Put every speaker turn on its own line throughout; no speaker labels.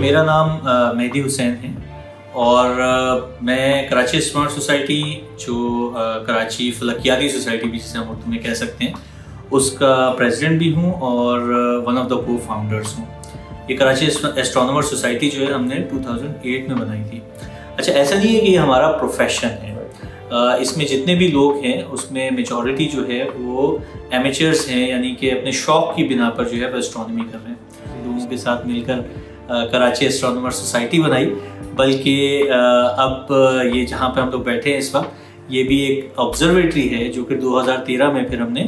मेरा नाम मेहदी हुसैन है और आ, मैं कराची स्मार्ट सोसाइटी जो आ, कराची फलकियाती सोसाइटी भी जिसे हम उर्दू में कह सकते हैं उसका प्रेसिडेंट भी हूँ और one of the co founders हूँ। ये कराची एस्ट्रोनॉमर सोसाइटी जो है हमने 2008 में बनाई थी। अच्छा ऐसा नहीं है कि ये हमारा प्रोफेशन है। इसमें जितने भी लोग हैं उसमें मेजॉरिटी जो है वो एमेचर्स हैं यानी कि अपने शौक की बिना पर जो है वो एस्ट्रोनॉमी कर रहे हैं। लोगों के साथ मिलकर कराची एस्ट्रोनॉमर सोसाइटी बनाई बल्कि अब ये जहाँ पे हम लोग बैठे हैं इस वक्त ये भी एक ऑब्जर्वेटरी है जो कि 2013 में फिर हमने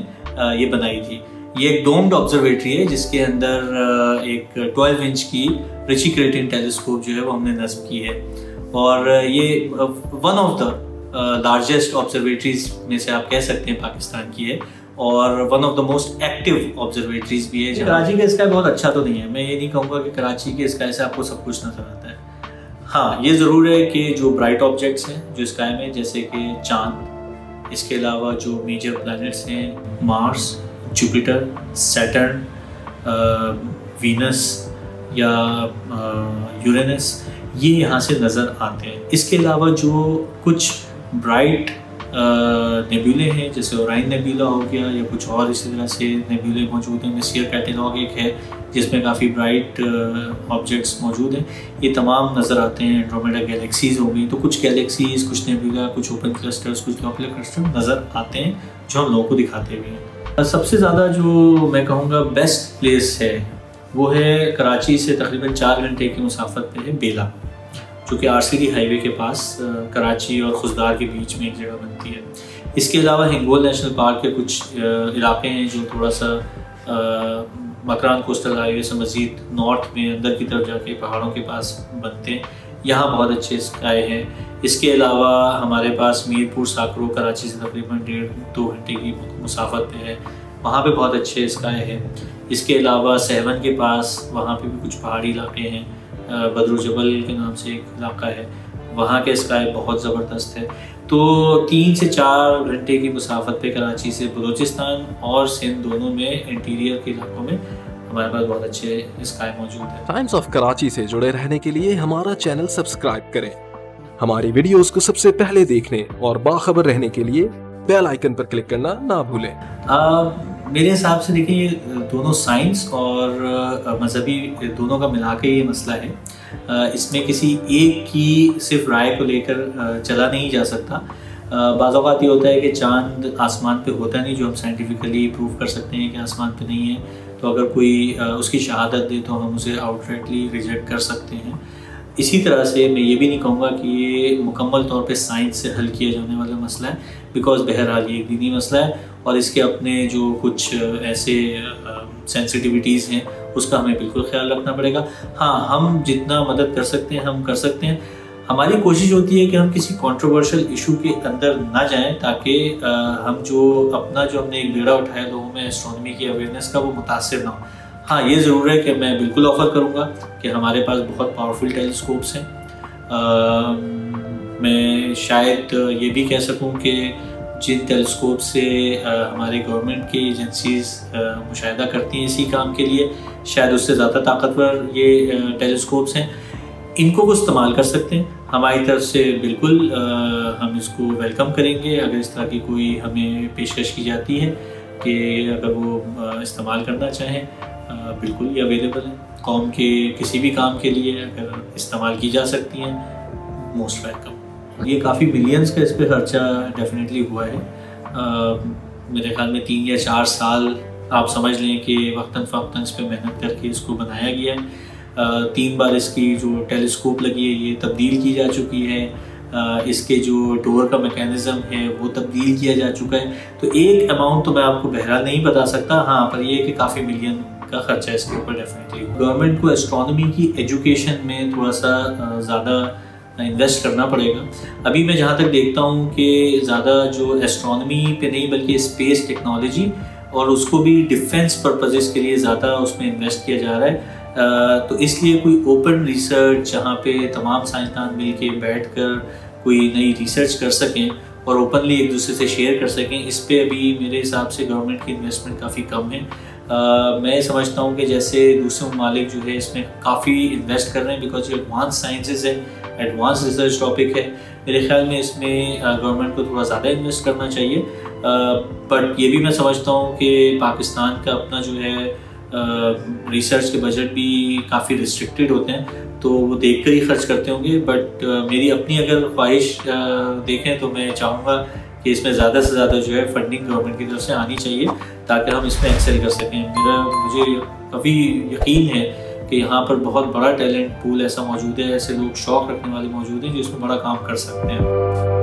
ये बनाई थी। ये एक डोम्ड ऑब्जर्वेटरी है जिसके अंदर एक 12 इंच की रिची क्रेटिन टेलीस्कोप जो है वो हमने नस्ब की है। और ये one of the largest observatories में से आप कह सकते हैं पाकिस्तान की है और one of the most active observatories भी है कराची का स्काई बहुत अच्छा तो नहीं है। मैं ये नहीं कहूँगा कि कराची के स्काई से आपको सब कुछ नज़र आता है। हाँ ये ज़रूर है कि जो ब्राइट ऑब्जेक्ट्स हैं जो स्काई में जैसे कि चाँद इसके अलावा जो मेजर प्लैनेट्स हैं मार्स जुपिटर सैटर्न वीनस या यूरेनस ये यहाँ से नज़र आते हैं। इसके अलावा जो कुछ ब्राइट नेबुले हैं, जैसे ओराइन नेबुला हो गया या कुछ और इसी तरह से नेबुले मौजूद हैं मिसियर कैटेलॉग एक है, जिसमें काफ़ी ब्राइट ऑब्जेक्ट्स मौजूद हैं। ये तमाम नज़र आते हैं एंड्रोमेडा गैलेक्सीज हो गई तो कुछ गैलेक्सीज कुछ नेबुला कुछ ओपन क्लस्टर्स कुछ लॉपलर क्लस्टर नज़र आते हैं, जो हम लोगों को दिखाते भी हैं। सबसे ज़्यादा जो मैं कहूँगा बेस्ट प्लेस है वो है कराची से तकरीबन चार घंटे की मुसाफत पे है, बेला, जो कि आरसीडी हाईवे के पास कराची और खुशदार के बीच में एक जगह बनती है। इसके अलावा हिंगोल नेशनल पार्क के कुछ इलाके हैं जो थोड़ा सा मकरान कोस्टल हाईवे से मज़ीद नॉर्थ में अंदर की तरफ़ जाके पहाड़ों के पास बनते हैं। यहाँ बहुत अच्छे स्काई हैं। इसके अलावा हमारे पास मीरपुर, साकरो, कराची से तकरीबन डेढ़, दो घंटे की मुसाफत पे है। वहाँ पे बहुत अच्छे स्काई हैं। इसके अलावा सहवन के पास वहाँ पे भी कुछ पहाड़ी इलाके हैं। बदरू जबल के नाम से एक इलाका है। वहाँ के स्काई बहुत ज़बरदस्त है। तो तीन से चार घंटे की मुसाफत पे कराची से बलूचिस्तान और सिंध दोनों में इंटीरियर के इलाकों में हमारे पास बहुत अच्छे स्काई मौजूद है।
टाइम्स ऑफ़ कराची से जुड़े रहने के लिए हमारा चैनल सब्सक्राइब करें। हमारी वीडियोस को सबसे पहले देखने और बाखबर रहने के लिए बेल आइकन पर क्लिक करना ना भूलें।
मेरे हिसाब से देखिए, ये दोनों साइंस और मज़हबी दोनों का मिला के ये मसला है। इसमें किसी एक की सिर्फ़ राय को लेकर चला नहीं जा सकता। बाज़ात ये होता है कि चाँद आसमान पे होता नहीं, जो हम साइंटिफिकली प्रूव कर सकते हैं कि आसमान पे नहीं है। तो अगर कोई उसकी शहादत दे तो हम उसे आउटराइटली रिजेक्ट कर सकते हैं। इसी तरह से मैं ये भी नहीं कहूँगा कि ये मुकम्मल तौर पे साइंस से हल किया जाने वाला मसला है बिकॉज़ बहरहाल ये एक दीनी मसला है और इसके अपने जो कुछ ऐसे सेंसिटिविटीज़ हैं, उसका हमें बिल्कुल ख्याल रखना पड़ेगा। हाँ हम जितना मदद कर सकते हैं, हम कर सकते हैं। हमारी कोशिश होती है कि हम किसी कंट्रोवर्शियल इशू के अंदर ना जाएँ, ताकि हम जो अपना जो हमने एक बेड़ा उठाया लोगों में एस्ट्रोनॉमी की अवेयरनेस का, वो मुतासर ना हो। हाँ ये ज़रूर है कि मैं बिल्कुल ऑफ़र करूँगा कि हमारे पास बहुत पावरफुल टेलीस्कोप्स हैं। मैं शायद ये भी कह सकूँ कि जिन टेलीस्कोप से हमारे गवर्नमेंट की एजेंसीज मुशाह करती हैं इसी काम के लिए, शायद उससे ज़्यादा ताकतवर ये टेलीस्कोप्स हैं। इनको वो इस्तेमाल कर सकते हैं। हमारी तरफ़ से बिल्कुल हम इसको वेलकम करेंगे। अगर इस तरह की कोई हमें पेशकश की जाती है कि अगर वो इस्तेमाल करना चाहें बिल्कुल ये अवेलेबल है। कौम के किसी भी काम के लिए अगर इस्तेमाल की जा सकती हैं मोस्ट वेलकम ये काफ़ी मिलियंस का इस पर खर्चा डेफिनेटली हुआ है। आ, मेरे ख्याल में तीन या चार साल आप समझ लें कि वक्ता फ़वक्ता इस पर मेहनत करके इसको बनाया गया है। आ, तीन बार इसकी जो टेलीस्कोप लगी है ये तब्दील की जा चुकी है। आ, इसके जो डोर का मैकेनिज़्म है वो तब्दील किया जा चुका है। तो एक अमाउंट तो मैं आपको बहरहाल नहीं बता सकता। हाँ पर ये कि काफ़ी मिलियन का खर्चा इसके ऊपर डेफिनेटली गवर्नमेंट को एस्ट्रोनॉमी की एजुकेशन में थोड़ा सा ज़्यादा इन्वेस्ट करना पड़ेगा। अभी मैं जहाँ तक देखता हूँ कि ज़्यादा जो एस्ट्रोनॉमी पे नहीं, बल्कि स्पेस टेक्नोलॉजी और उसको भी डिफेंस पर्पजेस के लिए ज़्यादा उसमें इन्वेस्ट किया जा रहा है। तो इसलिए कोई ओपन रिसर्च जहाँ पे तमाम साइंसदान मिल के बैठ कर कोई नई रिसर्च कर सकें और ओपनली एक दूसरे से शेयर कर सकें, इस पर अभी मेरे हिसाब से गवर्नमेंट की इन्वेस्टमेंट काफ़ी कम है। मैं समझता हूँ कि जैसे दूसरे ममालिक जो है इसमें काफ़ी इन्वेस्ट कर रहे हैं बिकॉज़ ये एडवांस साइंसेज है एडवांस रिसर्च टॉपिक है। मेरे ख्याल में इसमें गवर्नमेंट को थोड़ा ज़्यादा इन्वेस्ट करना चाहिए। बट ये भी मैं समझता हूँ कि पाकिस्तान का अपना जो है रिसर्च के बजट भी काफ़ी रिस्ट्रिक्टेड होते हैं तो वो देख कर ही खर्च करते होंगे। बट मेरी अपनी अगर ख्वाहिश देखें तो मैं चाहूँगा कि इसमें ज़्यादा से ज़्यादा जो है फंडिंग गवर्नमेंट की तरफ़ से आनी चाहिए, ताकि हम इसमें एक्सेल कर सकें। मेरा, मुझे काफ़ी यकीन है कि यहाँ पर बहुत बड़ा टैलेंट पूल ऐसा मौजूद है, ऐसे लोग शौक रखने वाले मौजूद हैं जो इसमें बड़ा काम कर सकते हैं।